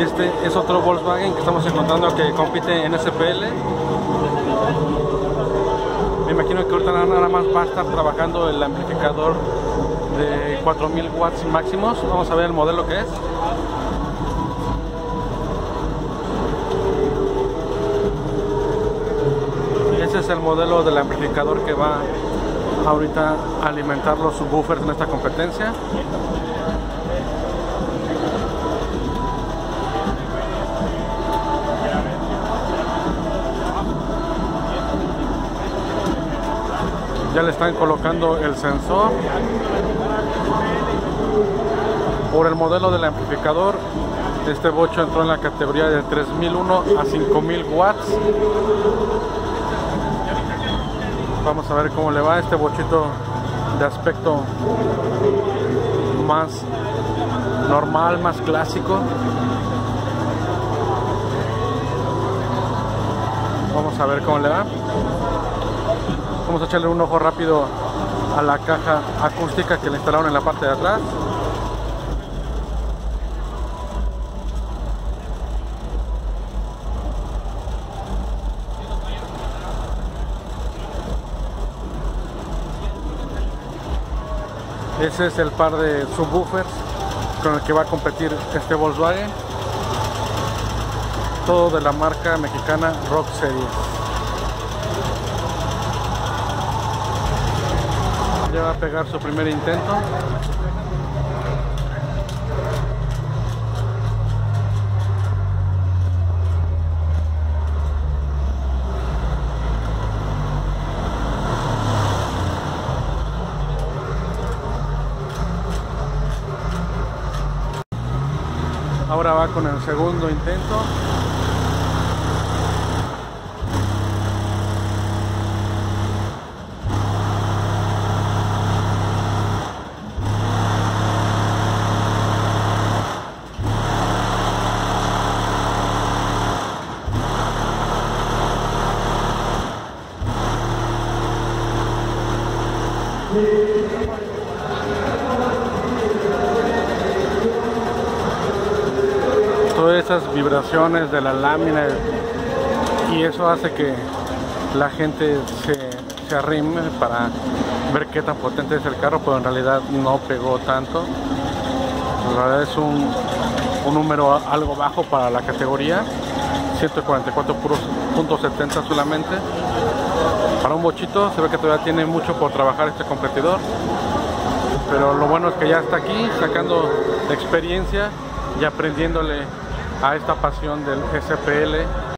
Este es otro Volkswagen que estamos encontrando que compite en SPL. Me imagino que ahorita nada más va a estar trabajando el amplificador de 4000 watts máximos. Vamos a ver el modelo que es. Ese es el modelo del amplificador que va ahorita a alimentar los subwoofers en esta competencia. Ya le están colocando el sensor por el modelo del amplificador. Este bocho entró en la categoría de 3001 a 5000 watts. Vamos a ver cómo le va este bochito de aspecto más normal más clásico. Vamos a ver cómo le va Vamos a echarle un ojo rápido a la caja acústica que le instalaron en la parte de atrás. Ese es el par de subwoofers con el que va a competir este Volkswagen. Todo de la marca mexicana Rock Series. Ya va a pegar su primer intento. Ahora va con el segundo intento Todas esas vibraciones de la lámina y eso hace que la gente se, se arrime para ver qué tan potente es el carro, pero en realidad no pegó tanto. En realidad es un, un número algo bajo para la categoría, 144.70 solamente. Para un bochito se ve que todavía tiene mucho por trabajar este competidor. Pero lo bueno es que ya está aquí sacando experiencia y aprendiéndole a esta pasión del SPL